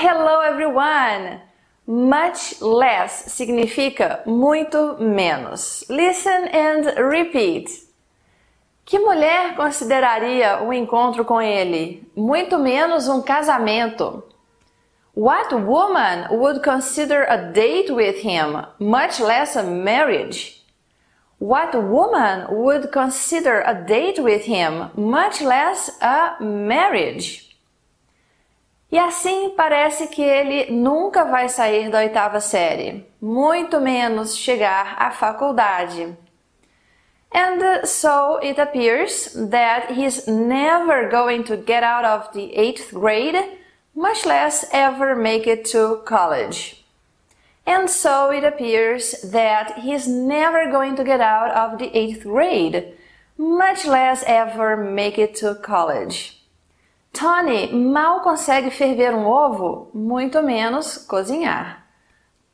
Hello everyone! Much less significa muito menos. Listen and repeat. Que mulher consideraria um encontro com ele? Muito menos um casamento. What woman would consider a date with him, much less a marriage? What woman would consider a date with him, much less a marriage? E assim parece que ele nunca vai sair da oitava série, muito menos chegar à faculdade. And so it appears that he's never going to get out of the eighth grade, much less ever make it to college. And so it appears that he's never going to get out of the eighth grade, much less ever make it to college. Tony mal consegue ferver um ovo, muito menos cozinhar.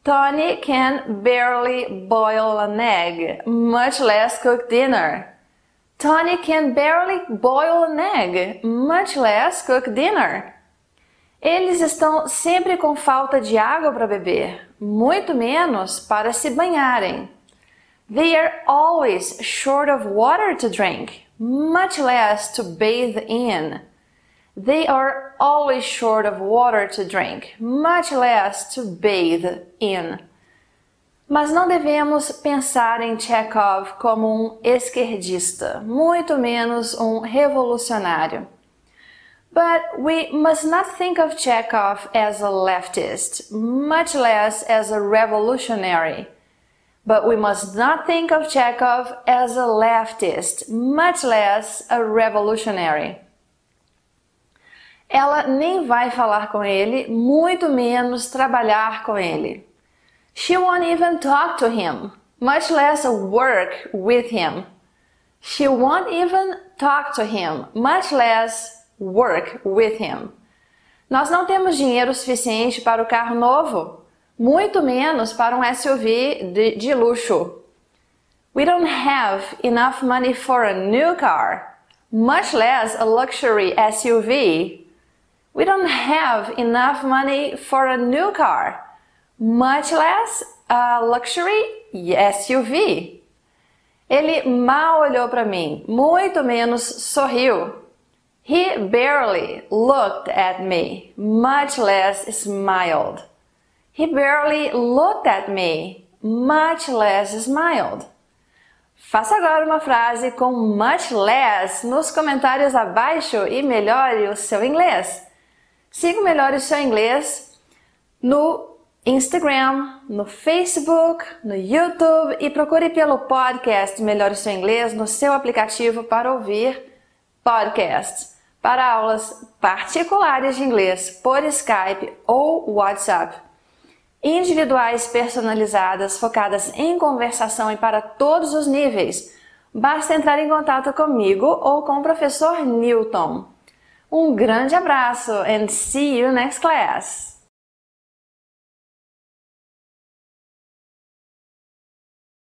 Tony can barely boil an egg, much less cook dinner. Tony can barely boil an egg, much less cook dinner. Eles estão sempre com falta de água para beber, muito menos para se banharem. They are always short of water to drink, much less to bathe in. They are always short of water to drink, much less to bathe in. Mas não devemos pensar em Chekhov como um esquerdista, muito menos um revolucionário. But we must not think of Chekhov as a leftist, much less as a revolutionary. But we must not think of Chekhov as a leftist, much less a revolutionary. Ela nem vai falar com ele, muito menos trabalhar com ele. She won't even talk to him, much less work with him. She won't even talk to him, much less work with him. Nós não temos dinheiro suficiente para o carro novo, muito menos para um SUV de, de luxo. We don't have enough money for a new car, much less a luxury SUV. We don't have enough money for a new car, much less a luxury SUV. Ele mal olhou para mim, muito menos sorriu. He barely looked at me, much less smiled. He barely looked at me, much less smiled. Faça agora uma frase com much less nos comentários abaixo e melhore o seu inglês. Siga o Melhore o Seu Inglês no Instagram, no Facebook, no YouTube e procure pelo podcast Melhore o Seu Inglês no seu aplicativo para ouvir podcasts para aulas particulares de inglês por Skype ou WhatsApp. Individuais personalizadas, focadas em conversação e para todos os níveis. Basta entrar em contato comigo ou com o professor Newton. Um grande abraço and see you next class!